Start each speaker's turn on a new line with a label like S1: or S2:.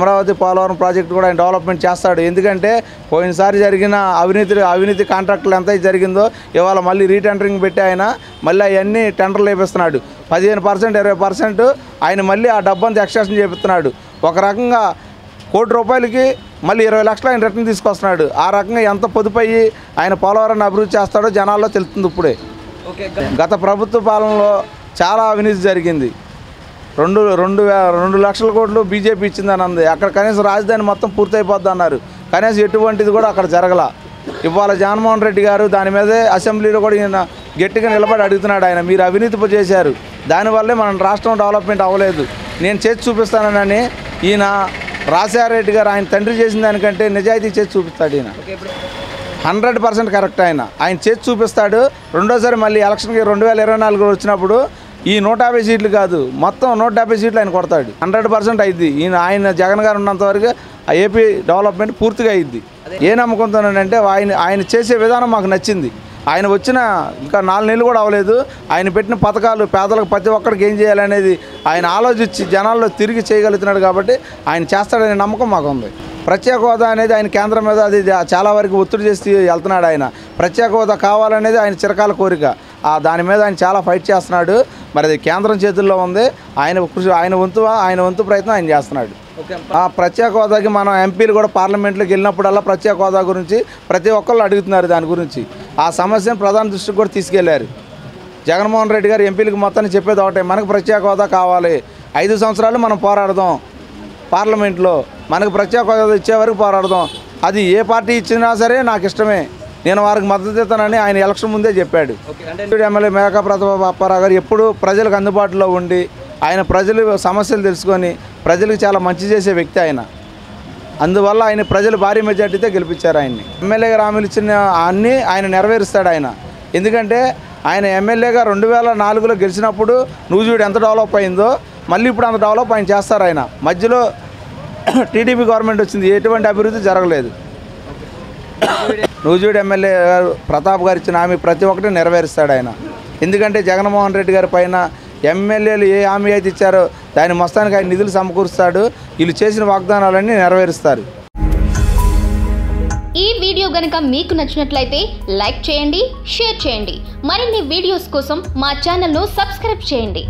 S1: Amaravati Polavaram project కూడా ఆయన development చేస్తాడు. ఎందుకంటే పోయినసారి జరిగిన అవినీతి అవినీతి కాంట్రాక్టులు ఎంత జరిగిందో ఇవాళ మళ్ళీ రీటెండరింగ్ పెట్టి ఆయన మళ్ళీ అవన్నీ టెండర్లు వేపిస్తున్నాడు. పదిహేను పర్సెంట్ ఇరవై పర్సెంట్ ఆయన మళ్ళీ ఆ డబ్బంతా ఎక్స్టెన్షన్ చేపిస్తున్నాడు. ఒక రకంగా కోటి రూపాయలకి మళ్ళీ ఇరవై లక్షలు ఆయన రిటర్న్ తీసుకొస్తున్నాడు. ఆ రకంగా ఎంత పొదుపయ్యి ఆయన పోలవరాన్ని అభివృద్ధి చేస్తాడో జనాల్లో తెలుస్తుంది ఇప్పుడే. గత ప్రభుత్వ పాలనలో చాలా అవినీతి జరిగింది. రెండు రెండు రెండు లక్షల కోట్లు బీజేపీ ఇచ్చిందని అంది. అక్కడ కనీసం రాజధాని మొత్తం పూర్తయిపోద్ది అన్నారు. కనీసం ఎటువంటిది కూడా అక్కడ జరగల. ఇవాళ జగన్మోహన్ రెడ్డి గారు దాని మీదే అసెంబ్లీలో కూడా ఈయన గట్టిగా నిలబడి అడుగుతున్నాడు ఆయన. మీరు అవినీతి చేశారు. దానివల్లే మన రాష్ట్రం డెవలప్మెంట్ అవ్వలేదు. నేను చేసి చూపిస్తానని ఈయన రాజశేఖర రెడ్డి గారు ఆయన తండ్రి చేసిన దానికంటే నిజాయితీ చేసి చూపిస్తాడు ఈయన. హండ్రెడ్ పర్సెంట్ కరెక్ట్ ఆయన. ఆయన చేసి చూపిస్తాడు. రెండోసారి మళ్ళీ ఎలక్షన్కి రెండు వేల ఇరవై నాలుగు వచ్చినప్పుడు ఈ నూట యాభై సీట్లు కాదు మొత్తం నూట యాభై సీట్లు ఆయన కొడతాడు. హండ్రెడ్ పర్సెంట్ అయింది ఈయన ఆయన జగన్ గారు ఉన్నంత వరకు ఆ ఏపీ డెవలప్మెంట్ పూర్తిగా అయింది ఏ నమ్మకంతోనంటే ఆయన ఆయన చేసే విధానం మాకు నచ్చింది. ఆయన వచ్చిన ఇంకా నాలుగు నెలలు కూడా అవ్వలేదు. ఆయన పెట్టిన పథకాలు పేదలకు ప్రతి ఒక్కరికి ఏం చేయాలనేది ఆయన ఆలోచించి జనాల్లో తిరిగి చేయగలుగుతున్నాడు కాబట్టి ఆయన చేస్తాడనే నమ్మకం మాకు ఉంది. ప్రత్యేక హోదా అనేది ఆయన కేంద్రం మీద అది చాలా వరకు ఒత్తిడి చేసి వెళ్తున్నాడు ఆయన. ప్రత్యేక హోదా కావాలనేది ఆయన చిరకాల కోరిక. దాని మీద ఆయన చాలా ఫైట్ చేస్తున్నాడు. మరి అది కేంద్రం చేతుల్లో ఉంది. ఆయన కృషి ఆయన వంతు ఆయన వంతు ప్రయత్నం ఆయన చేస్తున్నాడు. ఆ ప్రత్యేక హోదాకి మనం ఎంపీలు కూడా పార్లమెంట్లోకి వెళ్ళినప్పుడల్లా ప్రత్యేక హోదా గురించి ప్రతి ఒక్కళ్ళు అడుగుతున్నారు దాని గురించి. ఆ సమస్యను ప్రధాన దృష్టికి కూడా తీసుకెళ్ళారు. జగన్మోహన్ రెడ్డి గారు ఎంపీలకు మొత్తాన్ని చెప్పేది ఒకటే మనకు ప్రత్యేక హోదా కావాలి. ఐదు సంవత్సరాలు మనం పోరాడదాం. పార్లమెంట్లో మనకు ప్రత్యేక హోదా ఇచ్చే వరకు పోరాడదాం. అది ఏ పార్టీ ఇచ్చినా సరే నాకు ఇష్టమే. నేను వారికి మద్దతు ఇస్తానని ఆయన ఎలక్షన్ ముందే చెప్పాడు. ఎమ్మెల్యే మేకా ప్రతాప్ అప్పారావు గారు ఎప్పుడు ప్రజలకు అందుబాటులో ఉండి ఆయన ప్రజలు సమస్యలు తెలుసుకొని ప్రజలకు చాలా మంచి చేసే వ్యక్తి ఆయన. అందువల్ల ఆయన ప్రజలు భారీ మెజార్టీతో గెలిపించారు ఆయన్ని. ఎమ్మెల్యేగా హామీలు ఇచ్చిన అన్నీ ఆయన నెరవేరుస్తాడు ఆయన. ఎందుకంటే ఆయన ఎమ్మెల్యేగా రెండు వేల నాలుగులో గెలిచినప్పుడు నూజివీడు ఎంత డెవలప్ అయిందో మళ్ళీ ఇప్పుడు అంత డెవలప్ ఆయన చేస్తారు ఆయన. మధ్యలో టీడీపీ గవర్నమెంట్ వచ్చింది ఎటువంటి అభివృద్ధి జరగలేదు. నూజివీడు ఎమ్మెల్యే గారు ప్రతాప్ గారు ఇచ్చిన హామీ ప్రతి ఒక్కటి నెరవేరుస్తాడు ఆయన. ఎందుకంటే జగన్మోహన్ రెడ్డి గారి పైన ఎమ్మెల్యేలు ఏ హామీ అయితే ఇచ్చారో దాని మొత్తానికి ఆయన నిధులు సమకూరుస్తాడు. వీళ్ళు చేసిన వాగ్దానాలన్నీ నెరవేరుస్తారు.
S2: ఈ వీడియో గనక మీకు నచ్చినట్లయితే లైక్ చేయండి షేర్ చేయండి. మరిన్ని వీడియోస్ కోసం మా ఛానల్ను సబ్స్క్రైబ్ చేయండి.